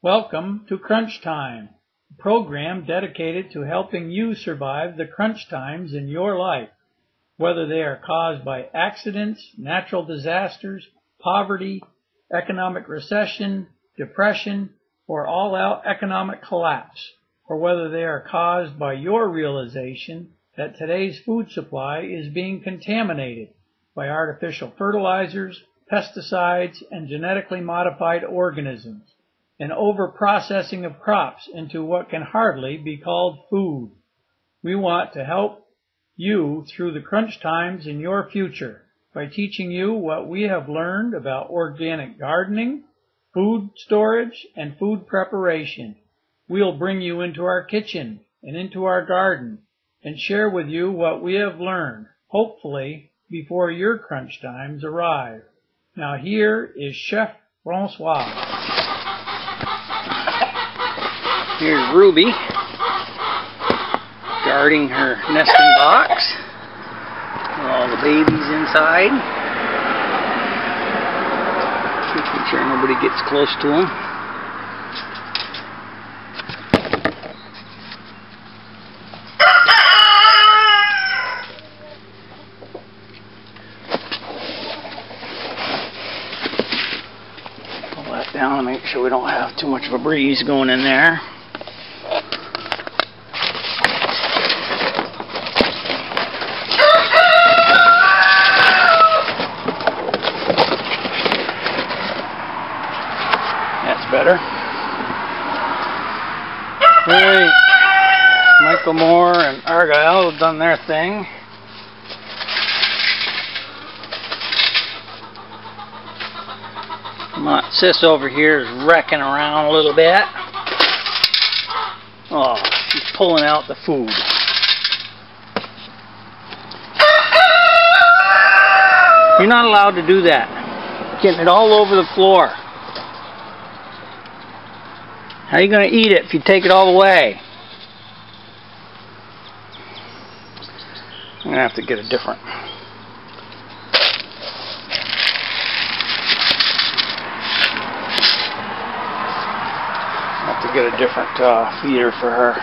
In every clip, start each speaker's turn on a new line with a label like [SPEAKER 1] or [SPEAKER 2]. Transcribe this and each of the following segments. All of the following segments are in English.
[SPEAKER 1] Welcome to Crunch Time, a program dedicated to helping you survive the crunch times in your life, whether they are caused by accidents, natural disasters, poverty, economic recession, depression, or all-out economic collapse, or whether they are caused by your realization that today's food supply is being contaminated by artificial fertilizers, pesticides, and genetically modified organisms, and over-processing of crops into what can hardly be called food. We want to help you through the crunch times in your future by teaching you what we have learned about organic gardening, food storage, and food preparation. We'll bring you into our kitchen and into our garden and share with you what we have learned, hopefully before your crunch times arrive. Now here is Chef Francois.
[SPEAKER 2] Here's Ruby guarding her nesting box with all the babies inside. Making sure nobody gets close to them. Pull that down and make sure we don't have too much of a breeze going in there. That's better. Hey, Michael Moore and Argyle have done their thing. My sis over here is wrecking around a little bit. Oh, she's pulling out the food. You're not allowed to do that. Getting it all over the floor. How are you going to eat it if you take it all away? Have to get a different. have to get a different uh, feeder for her.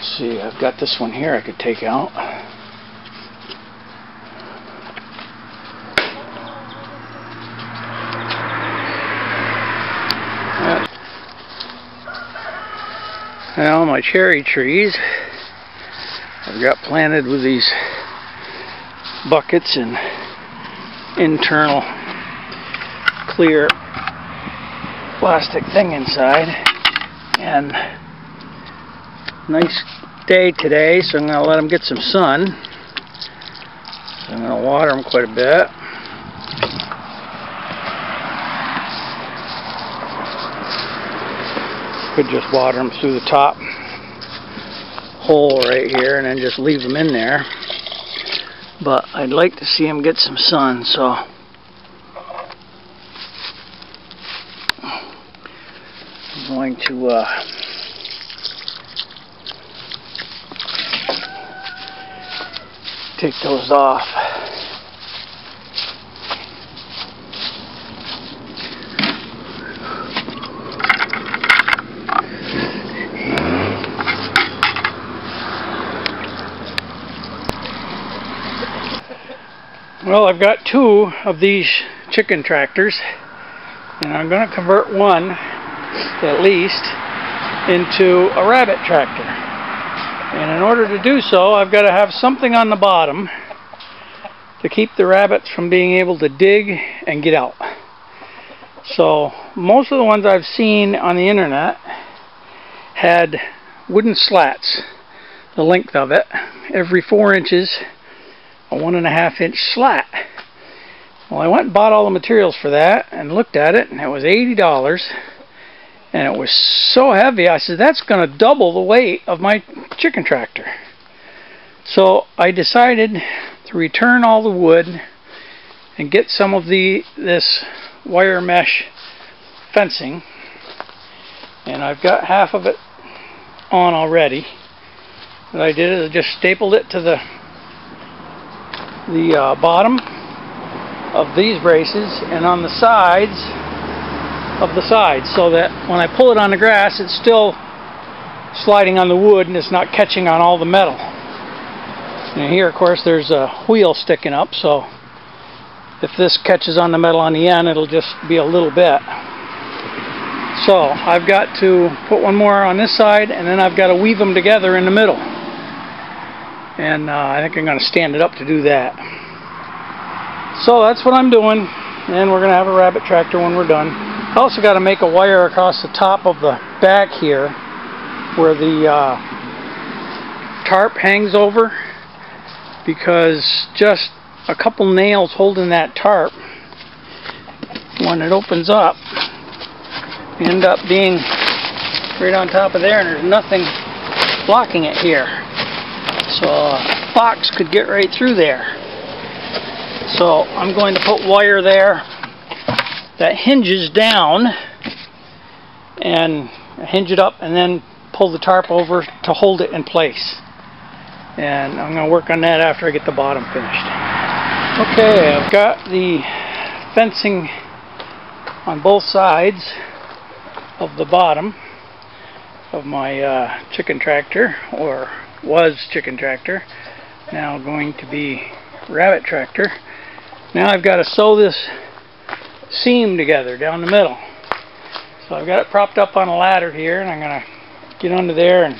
[SPEAKER 2] See, I've got this one here I could take out. Now my cherry trees I've got planted with these buckets and internal clear plastic thing inside. And nice day today so I'm going to let them get some sun. So I'm going to water them quite a bit could just water them through the top hole right here and then just leave them in there. But I'd like to see them get some sun, so I'm going to uh, take those off. Well, I've got two of these chicken tractors, and I'm going to convert one, at least, into a rabbit tractor. And in order to do so, I've got to have something on the bottom to keep the rabbits from being able to dig and get out. So, most of the ones I've seen on the internet had wooden slats, the length of it, every four inches a one and a half inch slat. Well, I went and bought all the materials for that and looked at it, and it was $80. And it was so heavy, I said, that's going to double the weight of my chicken tractor. So I decided to return all the wood and get some of the this wire mesh fencing. And I've got half of it on already. what I did is I just stapled it to the the uh, bottom of these braces and on the sides of the sides so that when I pull it on the grass it's still sliding on the wood and it's not catching on all the metal. And here of course there's a wheel sticking up so if this catches on the metal on the end it'll just be a little bit. So I've got to put one more on this side and then I've got to weave them together in the middle. And uh, I think I'm going to stand it up to do that. So that's what I'm doing and we're going to have a rabbit tractor when we're done. I also got to make a wire across the top of the back here where the uh, tarp hangs over because just a couple nails holding that tarp when it opens up end up being right on top of there and there's nothing blocking it here. So a fox could get right through there. So I'm going to put wire there that hinges down and hinge it up and then pull the tarp over to hold it in place. And I'm going to work on that after I get the bottom finished. Okay, I've got the fencing on both sides of the bottom of my uh, chicken tractor, or was chicken tractor, now going to be rabbit tractor. Now I've got to sew this seam together down the middle. So I've got it propped up on a ladder here, and I'm going to get under there and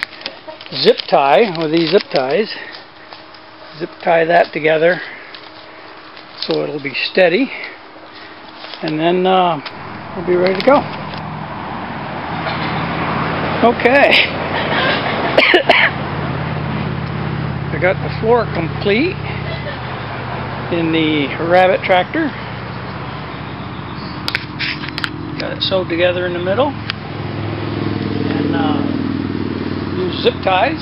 [SPEAKER 2] zip tie with these zip ties. Zip tie that together so it'll be steady, and then uh, we'll be ready to go. Okay. Got the floor complete in the rabbit tractor. Got it sewed together in the middle. And uh, use zip ties.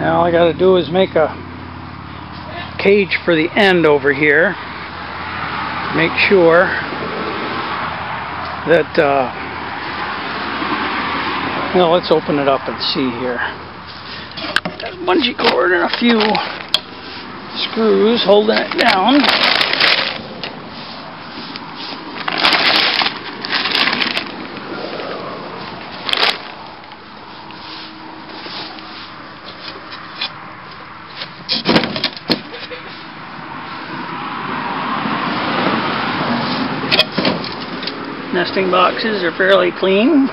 [SPEAKER 2] Now all I got to do is make a cage for the end over here. Make sure that uh, now let's open it up and see here. Got a bungee cord and a few screws holding it down. Nesting boxes are fairly clean.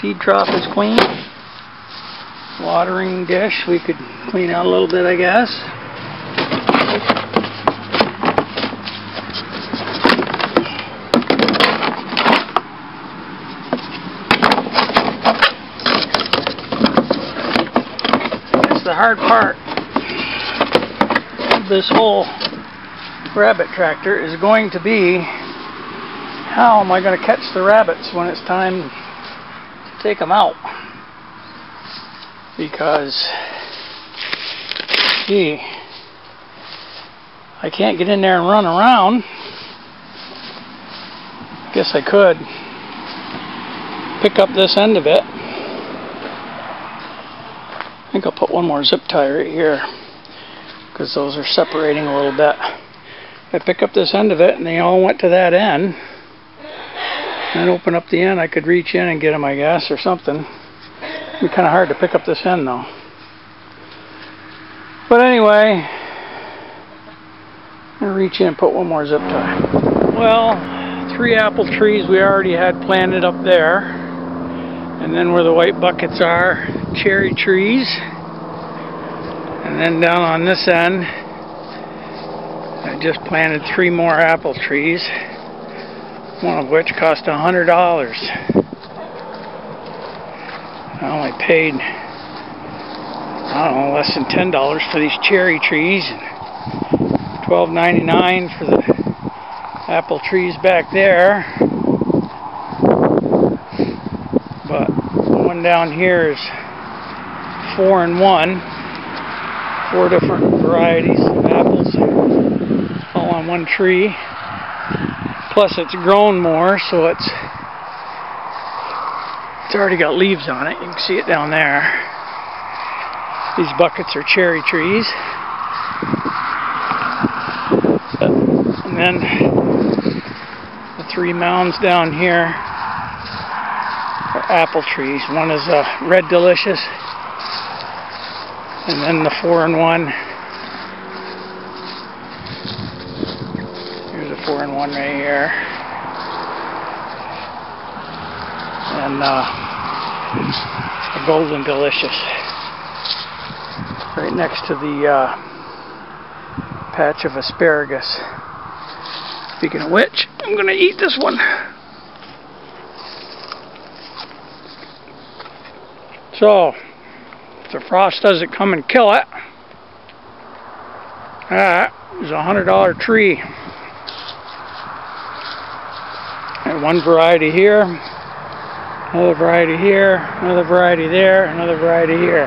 [SPEAKER 2] Feed trough is clean. Watering dish we could clean out a little bit I guess. That's the hard part of this whole rabbit tractor is going to be how am I going to catch the rabbits when it's time to take them out because gee I can't get in there and run around. Guess I could pick up this end of it. I think I'll put one more zip tie right here because those are separating a little bit. I pick up this end of it and they all went to that end. And open up the end, I could reach in and get them, I guess, or something. Be kind of hard to pick up this end, though. But anyway, to reach in and put one more zip tie. Well, three apple trees we already had planted up there. And then where the white buckets are, cherry trees. And then down on this end, I just planted three more apple trees one of which cost a hundred dollars. I only paid I don't know less than ten dollars for these cherry trees and twelve ninety nine for the apple trees back there. But the one down here is four and one. Four different varieties of apples all on one tree. Plus it's grown more, so it's already got leaves on it. You can see it down there. These buckets are cherry trees. And then the three mounds down here are apple trees. One is a red delicious, and then the four and one. Here's a four and one right here. And uh, a golden delicious right next to the uh, patch of asparagus. Speaking of which, I'm going to eat this one. So, if the frost doesn't come and kill it, that is a hundred dollar tree. And one variety here, another variety here, another variety there, another variety here.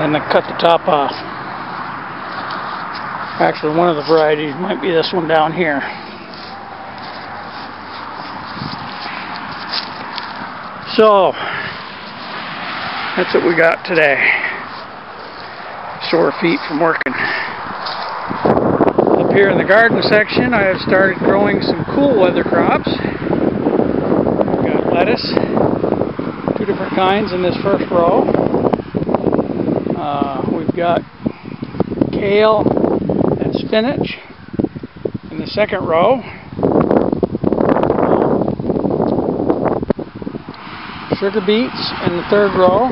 [SPEAKER 2] And then cut the top off. Actually, one of the varieties might be this one down here. So, that's what we got today. Sore feet from working. Up here in the garden section, I have started growing some cool weather crops. We've got lettuce, two different kinds in this first row. Uh, we've got kale and spinach in the second row. Sugar beets in the third row.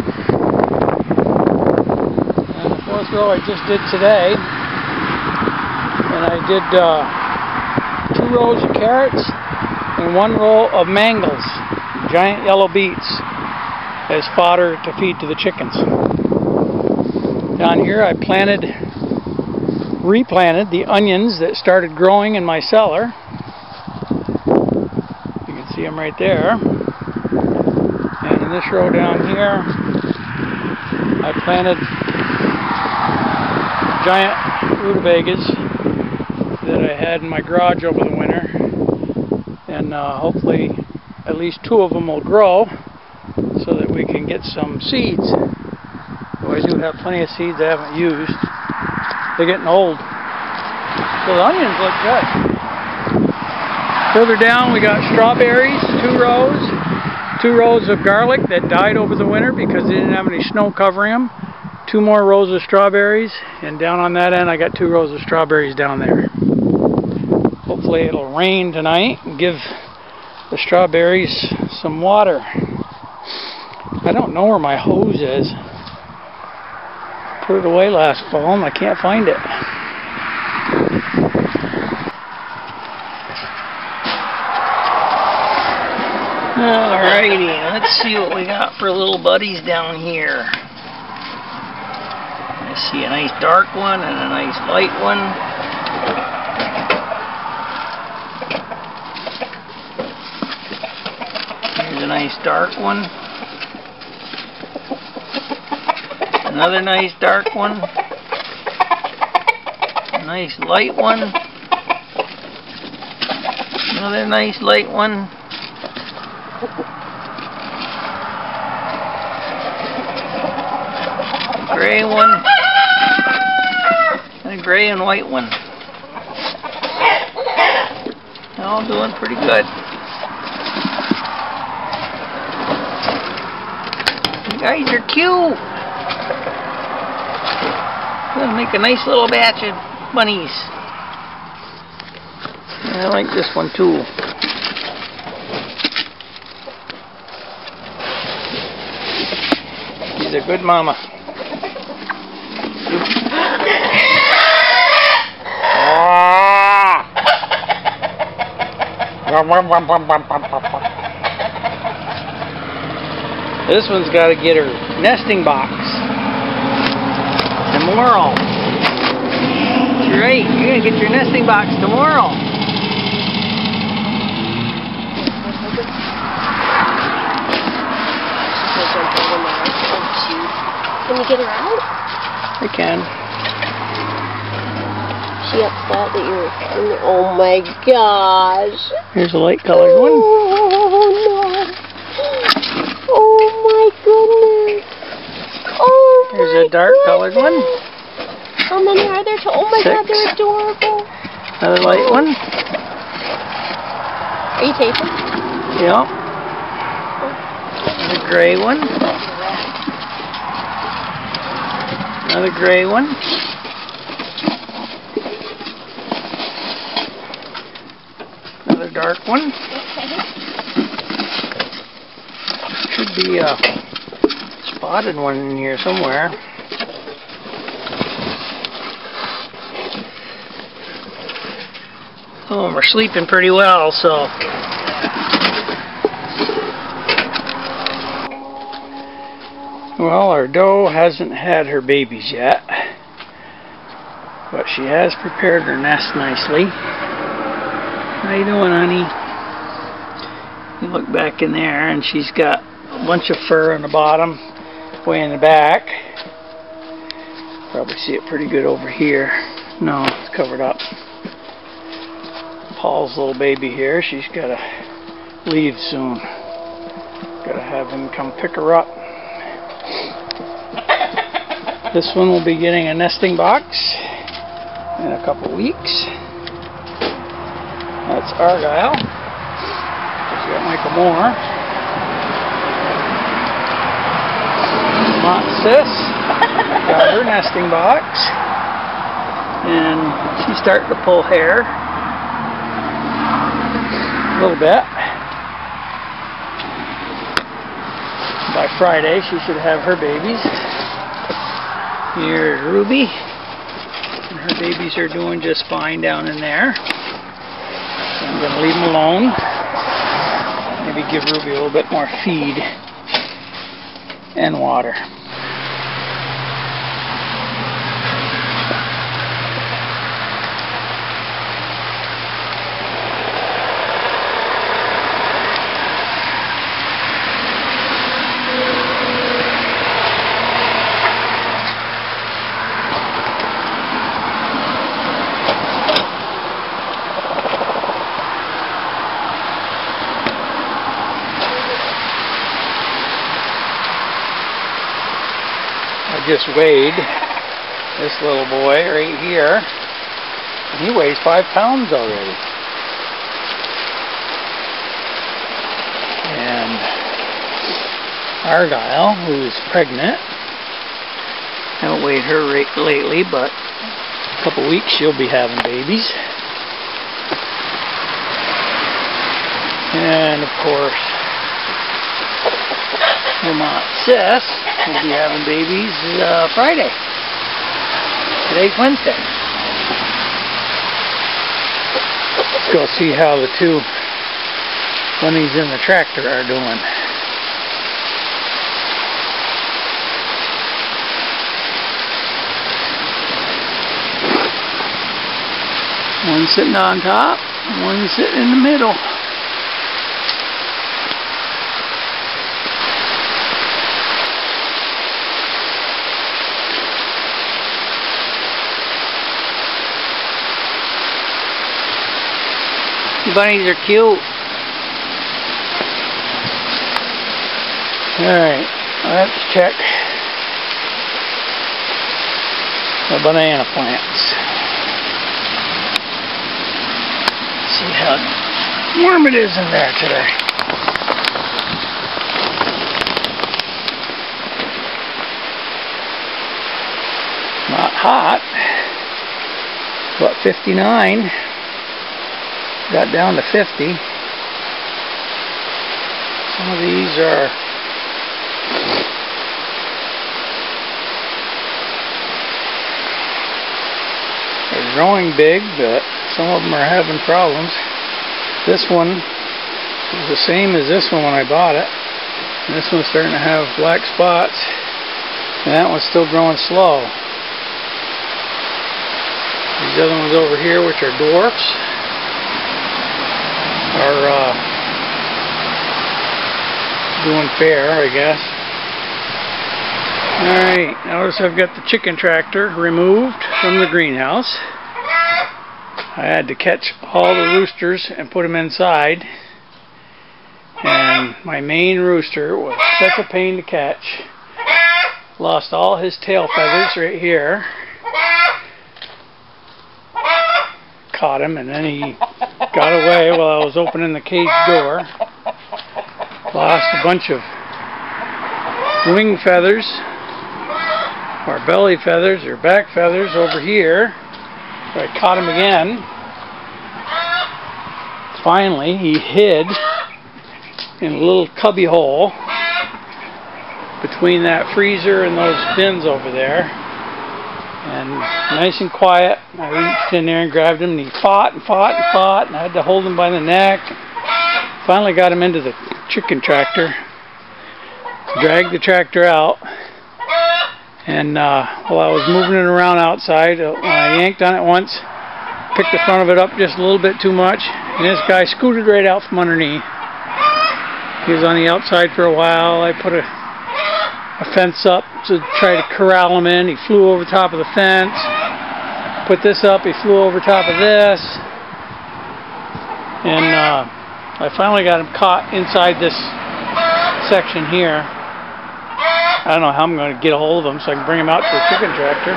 [SPEAKER 2] And the fourth row I just did today. And I did uh, two rows of carrots and one row of mangels, giant yellow beets, as fodder to feed to the chickens. Down here I planted, replanted the onions that started growing in my cellar. You can see them right there. And in this row down here, I planted giant rutabagas that I had in my garage over the winter. And uh, hopefully at least two of them will grow we can get some seeds. Though I do have plenty of seeds I haven't used. They're getting old. So the onions look good. Further down we got strawberries, two rows. Two rows of garlic that died over the winter because they didn't have any snow covering them. Two more rows of strawberries. And down on that end I got two rows of strawberries down there. Hopefully it'll rain tonight and give the strawberries some water. I don't know where my hose is. Put it away last fall and I can't find it. Alrighty, let's see what we got for little buddies down here. I see a nice dark one and a nice light one. Here's a nice dark one. Another nice dark one. A nice light one. Another nice light one. gray one, and a gray and white one. All doing pretty good. You guys are cute. Gonna make a nice little batch of bunnies. I like this one too. She's a good mama. This one's got to get her nesting box tomorrow. Right, you're gonna get your nesting box tomorrow.
[SPEAKER 3] Can you get her out?
[SPEAKER 2] I can.
[SPEAKER 3] She upset that you're. Oh my gosh.
[SPEAKER 2] Here's a light colored one.
[SPEAKER 3] Oh no. Oh my goodness. Oh
[SPEAKER 2] Here's a dark colored one.
[SPEAKER 3] How many are there? Oh my god,
[SPEAKER 2] Six.
[SPEAKER 3] they're adorable.
[SPEAKER 2] Another light one.
[SPEAKER 3] Are you taping?
[SPEAKER 2] Yep. Another gray one. Another gray one. Another dark one. Should be a spotted one in here somewhere. Oh, we're sleeping pretty well, so Well, our doe hasn't had her babies yet, but she has prepared her nest nicely. How you doing, honey? You look back in there, and she's got a bunch of fur on the bottom, way in the back. Probably see it pretty good over here. No, it's covered up. Paul's little baby here, she's got to leave soon. Got to have him come pick her up. This one will be getting a nesting box in a couple weeks. That's Argyle. She's got Michael Moore. Mont Sis got her nesting box. And she's starting to pull hair a little bit. By Friday, she should have her babies. Here's Ruby. And her babies are doing just fine down in there. So I'm going to leave them alone. Maybe give Ruby a little bit more feed and water. Just weighed this little boy right here. And he weighs five pounds already. And Argyle, who's pregnant, haven't weighed her lately, but a couple weeks she'll be having babies. And of course, Vermont Sis will be having babies uh, Friday. Today's Wednesday. Let's go see how the two bunnies in the tractor are doing. One sitting on top, one sitting in the middle. Bunnies are cute. Alright, let's check the banana plants. See how warm it is in there today. Not hot, but 59 got down to 50. Some of these are they're growing big, but some of them are having problems. This one is the same as this one when I bought it. And this one's starting to have black spots, and that one's still growing slow. These other ones over here, which are dwarfs, are uh, doing fair, I guess. Alright, notice I've got the chicken tractor removed from the greenhouse. I had to catch all the roosters and put them inside. And my main rooster was such a pain to catch lost all his tail feathers right here. Caught him and then he got away while I was opening the cage door. Lost a bunch of wing feathers or belly feathers or back feathers over here. I caught him again. Finally, he hid in a little cubby hole between that freezer and those bins over there. And nice and quiet, I reached in there and grabbed him, and he fought and fought and fought, and I had to hold him by the neck. Finally got him into the chicken tractor, dragged the tractor out, and uh, while I was moving it around outside, uh, I yanked on it once, picked the front of it up just a little bit too much, and this guy scooted right out from underneath. He was on the outside for a while. I put a, a fence up to try to corral him in. He flew over top of the fence. Put this up. He flew over top of this. And uh, I finally got him caught inside this section here. I don't know how I'm going to get a hold of him so I can bring him out to the chicken tractor.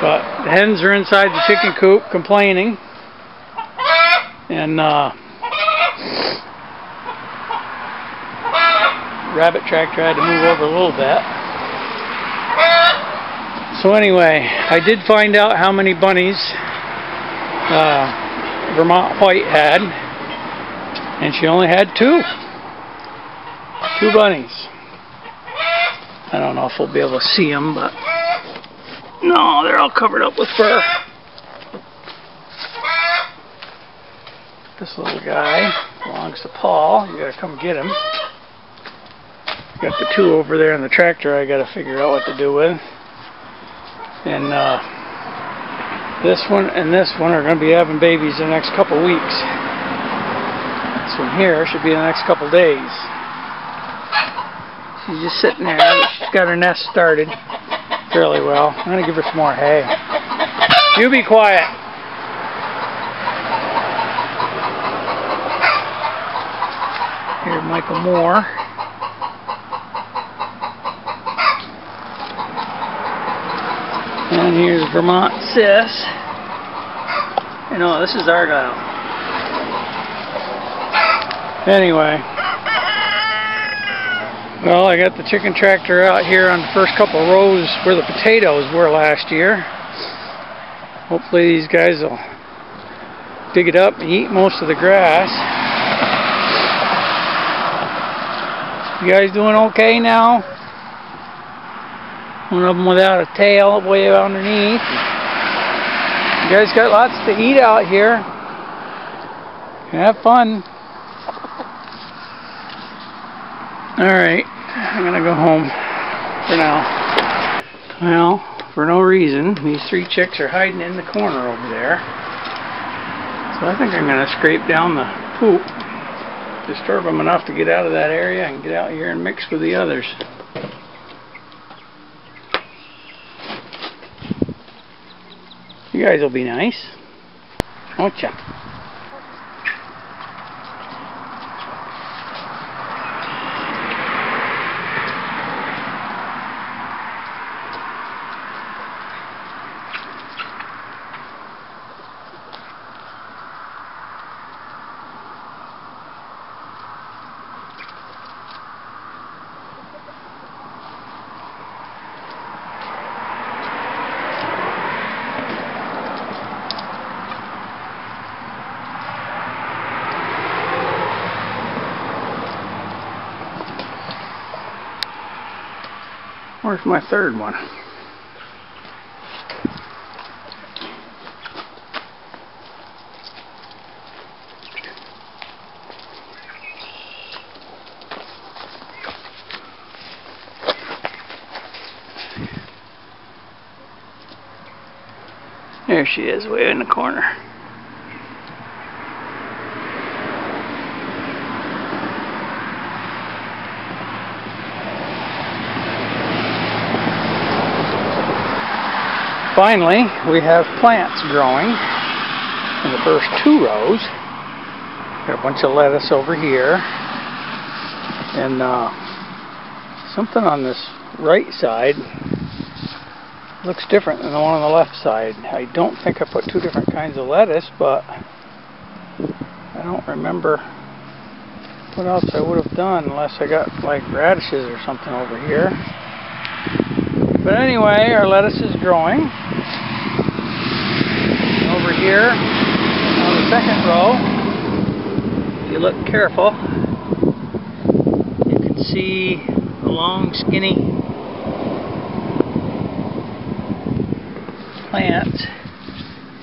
[SPEAKER 2] But the hens are inside the chicken coop complaining. And uh, rabbit tractor had to move over a little bit. So anyway, I did find out how many bunnies uh, Vermont White had, and she only had two. Two bunnies. I don't know if we'll be able to see them, but no, they're all covered up with fur. This little guy belongs to Paul. You gotta come get him. Got the two over there in the tractor I gotta figure out what to do with. And uh, this one and this one are gonna be having babies in the next couple weeks. This one here should be in the next couple days. She's just sitting there. She's got her nest started fairly well. I'm gonna give her some more hay. You be quiet. Here's Michael Moore. And here's Vermont Sis. You know, this is Argyle. Anyway. Well, I got the chicken tractor out here on the first couple rows where the potatoes were last year. Hopefully these guys will dig it up and eat most of the grass. You guys doing okay now? One of them without a tail way underneath. You guys got lots to eat out here. Have fun. Alright, I'm gonna go home for now. Well, for no reason, these three chicks are hiding in the corner over there. So I think I'm gonna scrape down the poop, disturb them enough to get out of that area and get out here and mix with the others. You guys will be nice. Won't ya? Where's my third one? There she is, way in the corner. Finally, we have plants growing in the first two rows. Got a bunch of lettuce over here. And uh, something on this right side looks different than the one on the left side. I don't think I put two different kinds of lettuce, but I don't remember what else I would have done unless I got like radishes or something over here. But anyway, our lettuce is growing. Over here on the second row, if you look careful, you can see the long skinny plant,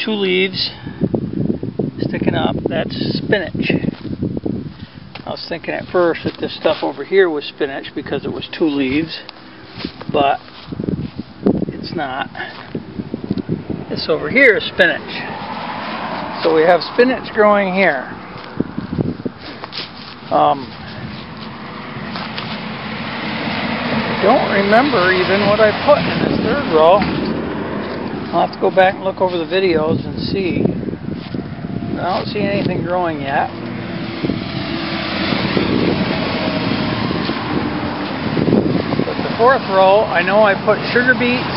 [SPEAKER 2] two leaves sticking up. That's spinach. I was thinking at first that this stuff over here was spinach because it was two leaves, but it's not. This over here is spinach. So we have spinach growing here. Um, I don't remember even what I put in this third row. I'll have to go back and look over the videos and see. I don't see anything growing yet. The fourth row, I know I put sugar beets.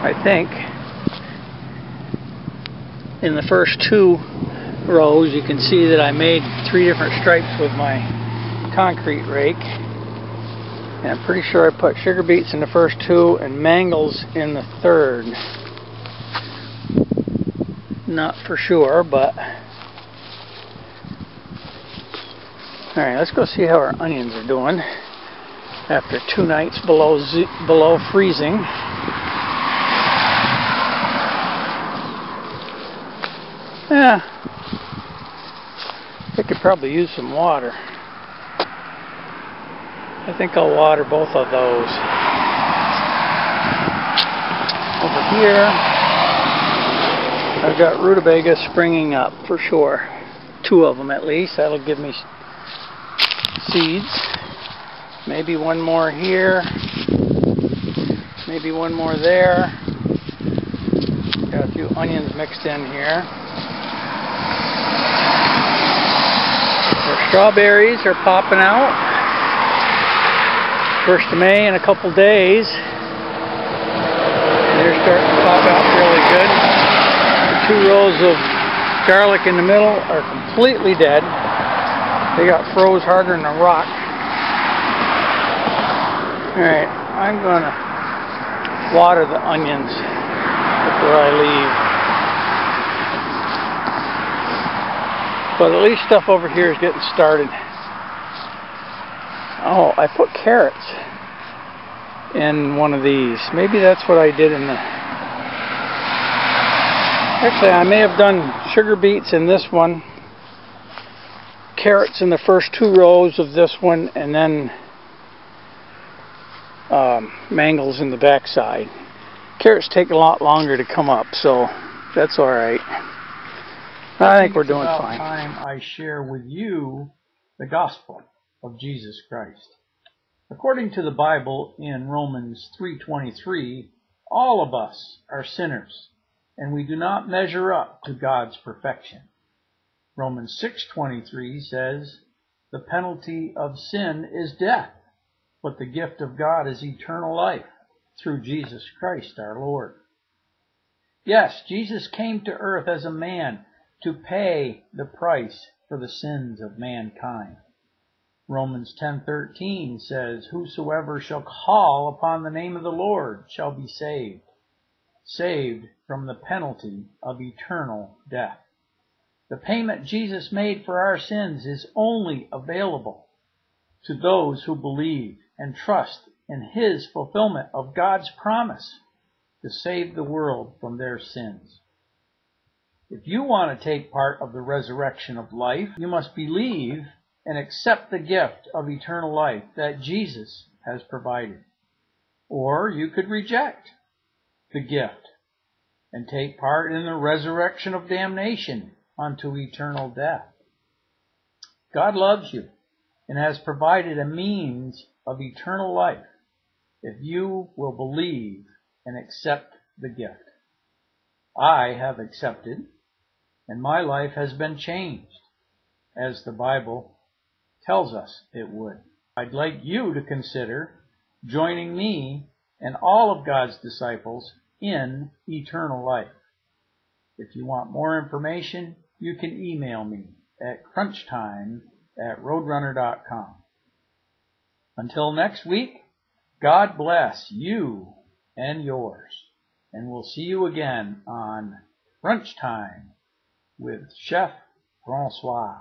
[SPEAKER 2] I think. In the first two rows, you can see that I made three different stripes with my concrete rake. And I'm pretty sure I put sugar beets in the first two and mangels in the third. Not for sure, but Alright, let's go see how our onions are doing after two nights below below freezing. Yeah, I could probably use some water. I think I'll water both of those. Over here, I've got rutabaga springing up for sure. Two of them at least. That'll give me seeds. Maybe one more here. Maybe one more there. Got a few onions mixed in here. Our strawberries are popping out. First of May in a couple days. They're starting to pop out really good. The two rows of garlic in the middle are completely dead. They got froze harder than a rock. Alright, I'm gonna water the onions before I leave. But at least stuff over here is getting started. Oh, I put carrots in one of these. Maybe that's what I did in the... Actually, I may have done sugar beets in this one carrots in the first two rows of this one and then um, mangels in the backside. Carrots take a lot longer to come up, so that's alright. I think we're doing fine.
[SPEAKER 1] time I share with you the gospel of Jesus Christ. According to the Bible in Romans 3:23, all of us are sinners and we do not measure up to God's perfection. Romans 6:23 says, "The penalty of sin is death, but the gift of God is eternal life through Jesus Christ our Lord." Yes, Jesus came to earth as a man to pay the price for the sins of mankind. Romans 10:13 says, "Whosoever shall call upon the name of the Lord shall be saved." Saved from the penalty of eternal death. The payment Jesus made for our sins is only available to those who believe and trust in His fulfillment of God's promise to save the world from their sins. If you want to take part of the resurrection of life, you must believe and accept the gift of eternal life that Jesus has provided. Or you could reject the gift and take part in the resurrection of damnation unto eternal death. God loves you and has provided a means of eternal life if you will believe and accept the gift. I have accepted and my life has been changed as the Bible tells us it would. I'd like you to consider joining me and all of God's disciples in eternal life. If you want more information, you can email me at crunchtime at roadrunner.com. Until next week, God bless you and yours. And we'll see you again on Crunch Time with Chef Francois.